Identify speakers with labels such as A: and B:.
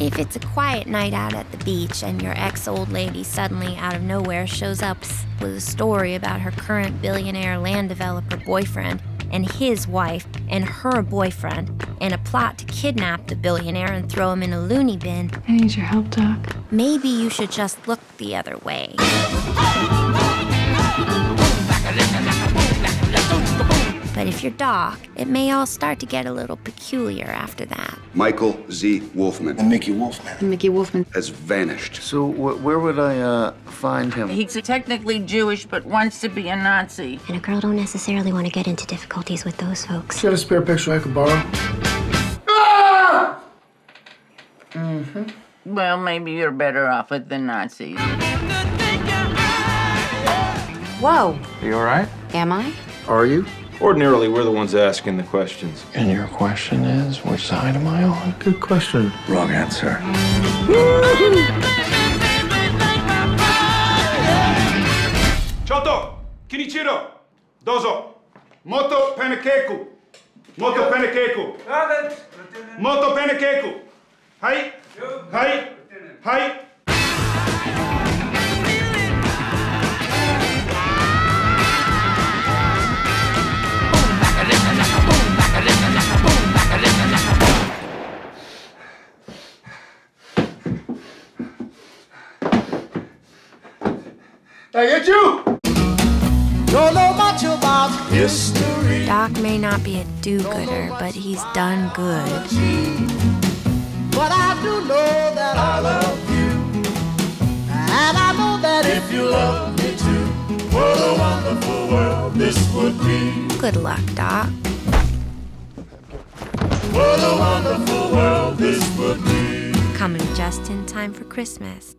A: If it's a quiet night out at the beach and your ex old lady suddenly out of nowhere shows up with a story about her current billionaire land developer boyfriend and his wife and her boyfriend and a plot to kidnap the billionaire and throw him in a loony bin,
B: I need your help, Doc.
A: maybe you should just look the other way. If you're Doc, it may all start to get a little peculiar after that.
C: Michael Z. Wolfmann
D: And Mickey Wolfmann.
B: And Mickey Wolfmann.
C: has vanished.
E: So wh- where would I uh, find him?
F: He's technically Jewish, but wants to be a Nazi.
G: And a girl don't necessarily want to get into difficulties with those folks.
D: Got a spare picture I could borrow? Ah! Mm-hmm.
F: Well, maybe you're better off with the Nazis.
B: Whoa.
H: Are you all right?
B: Am I?
E: Are you?
H: Ordinarily, we're the ones asking the questions.
D: And your question is, which side am I on? Good question. Wrong answer.
I: Choto, Kinichiro, Dozo, Moto Panakeku, Moto Panakeku, Moto Panakeku, Hai, Hai, Hai.
D: I get you!
J: Don't know much about history.
A: Doc may not be a do gooder, but he's done good.
J: But I do know that I love you. And I know that if you love me too, what a wonderful world this would be.
A: Good luck, Doc.
J: What a wonderful world this would be.
A: Coming just in time for Christmas.